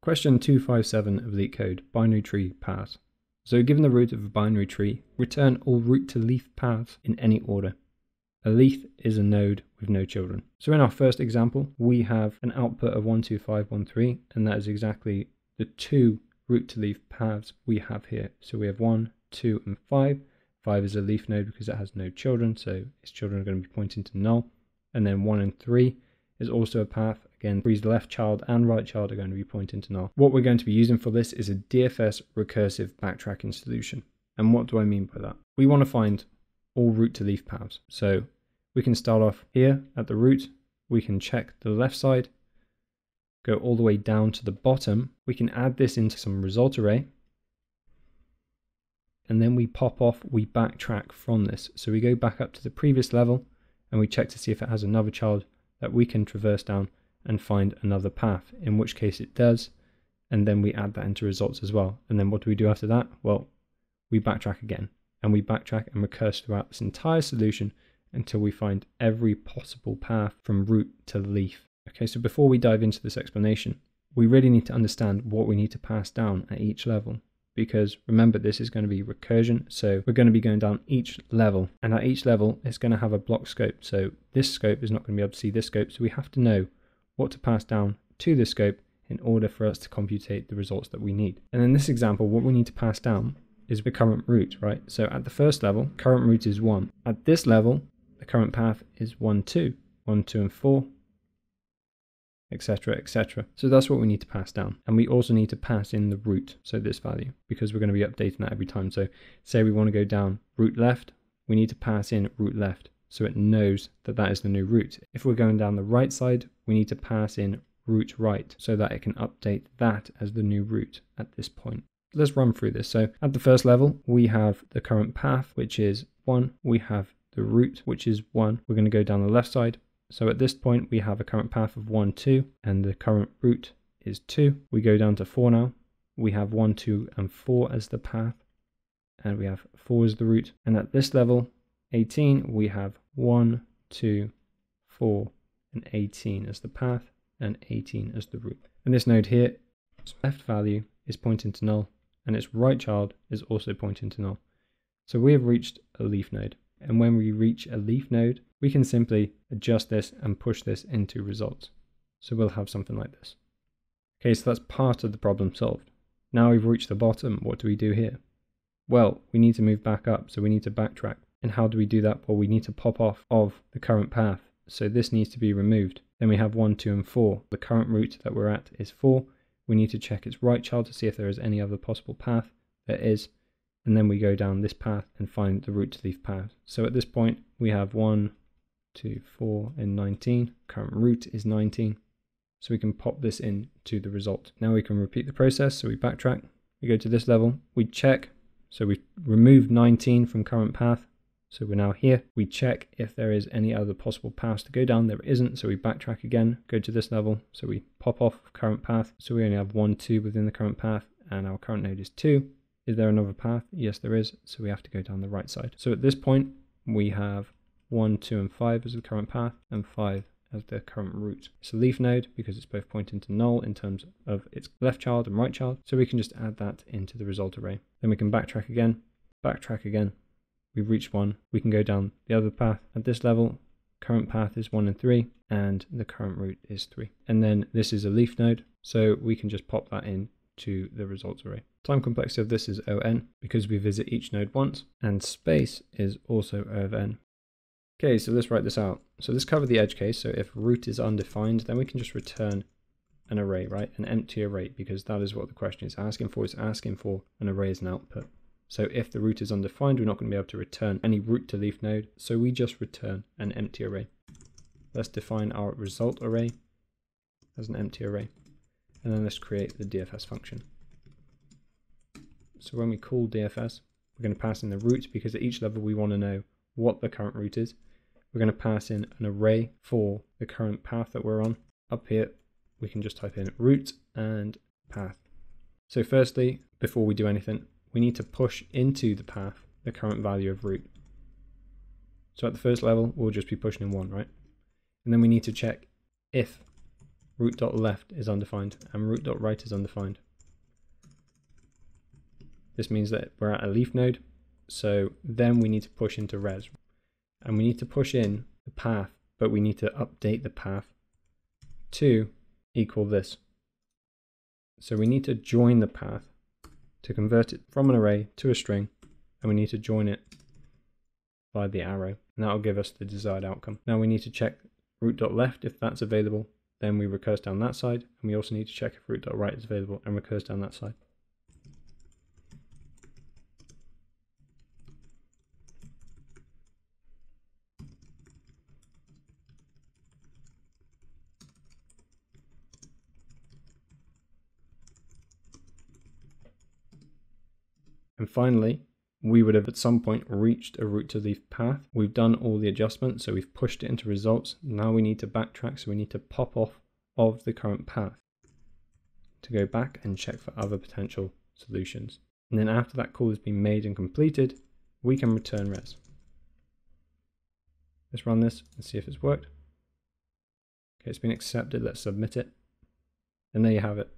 Question 257 of LeetCode binary tree path. So given the root of a binary tree, return all root to leaf paths in any order. A leaf is a node with no children. So in our first example, we have an output of 12513, and that is exactly the two root to leaf paths we have here. So we have 1, 2, and 5. 5 is a leaf node because it has no children, so its children are going to be pointing to null. And then 1 and 3 is also a path. Again, 3's left child and right child are going to be pointing to null. What we're going to be using for this is a DFS recursive backtracking solution. And what do I mean by that? We want to find all root to leaf paths. So we can start off here at the root. We can check the left side, go all the way down to the bottom. We can add this into some result array. And then we pop off, we backtrack from this. So we go back up to the previous level and we check to see if it has another child that we can traverse down and find another path, in which case it does. And then we add that into results as well. And then what do we do after that? Well, we backtrack again and we backtrack and recurse throughout this entire solution until we find every possible path from root to leaf. Okay, so before we dive into this explanation, we really need to understand what we need to pass down at each level. Because remember, this is going to be recursion, so we're going to be going down each level, and at each level, it's going to have a block scope. So this scope is not going to be able to see this scope, so we have to know what to pass down to this scope in order for us to computate the results that we need. And in this example, what we need to pass down is the current root, right? So at the first level, current root is 1. At this level, the current path is 1, 2, 1, 2, and 4, etc., etc. So that's what we need to pass down. And we also need to pass in the root, so this value, because we're going to be updating that every time. So say we want to go down root left, we need to pass in root left, so it knows that that is the new root. If we're going down the right side, we need to pass in root right, so that it can update that as the new root at this point. Let's run through this. So at the first level, we have the current path, which is 1. We have the root, which is 1. We're going to go down the left side. So at this point, we have a current path of 1, 2, and the current root is 2. We go down to 4 now. We have 1, 2, and 4 as the path, and we have 4 as the root. And at this level, 18, we have 1, 2, 4, and 18 as the path, and 18 as the root. And this node here, its left value is pointing to null, and its right child is also pointing to null. So we have reached a leaf node. And when we reach a leaf node, we can simply adjust this and push this into results. So we'll have something like this. Okay, so that's part of the problem solved. Now we've reached the bottom, what do we do here? Well, we need to move back up, so we need to backtrack. And how do we do that? Well, we need to pop off of the current path. So this needs to be removed. Then we have 1, 2, and 4. The current root that we're at is 4. We need to check its right child to see if there is any other possible path. There is and then we go down this path and find the root to leaf path. So at this point, we have 1, 2, 4, and 19. Current root is 19. So we can pop this in to the result. Now we can repeat the process. So we backtrack, we go to this level, we check. So we remove 19 from current path. So we're now here. We check if there is any other possible paths to go down. There isn't. So we backtrack again, go to this level. So we pop off current path. So we only have one, two within the current path and our current node is two. Is there another path? Yes, there is. So we have to go down the right side. So at this point, we have 1, 2, and 5 as the current path, and 5 as the current root. It's a leaf node because it's both pointing to null in terms of its left child and right child. So we can just add that into the result array. Then we can backtrack again, backtrack again. We've reached 1. We can go down the other path. At this level, current path is 1 and 3, and the current root is 3. And then this is a leaf node, so we can just pop that in to the results array. Time complexity of this is ON because we visit each node once, and space is also O of n. Okay, so let's write this out. So let's cover the edge case. So if root is undefined, then we can just return an array, right? An empty array, because that is what the question is asking for. It's asking for an array as an output. So if the root is undefined, we're not going to be able to return any root to leaf node. So we just return an empty array. Let's define our result array as an empty array. And then let's create the DFS function. So when we call DFS, we're going to pass in the root because at each level we want to know what the current root is. We're going to pass in an array for the current path that we're on. Up here, we can just type in root and path. So firstly, before we do anything, we need to push into the path the current value of root. So at the first level, we'll just be pushing in one, right? And then we need to check if root.left is undefined and root.right is undefined. This means that we're at a leaf node. So then we need to push into res and we need to push in the path, but we need to update the path to equal this. So we need to join the path to convert it from an array to a string and we need to join it by the arrow and that will give us the desired outcome. Now we need to check root.left if that's available then we recurse down that side and we also need to check if root.right is available and recurse down that side. And finally, we would have at some point reached a root to leaf path. We've done all the adjustments, so we've pushed it into results. Now we need to backtrack, so we need to pop off of the current path to go back and check for other potential solutions. And then after that call has been made and completed, we can return res. Let's run this and see if it's worked. Okay, it's been accepted. Let's submit it. And there you have it.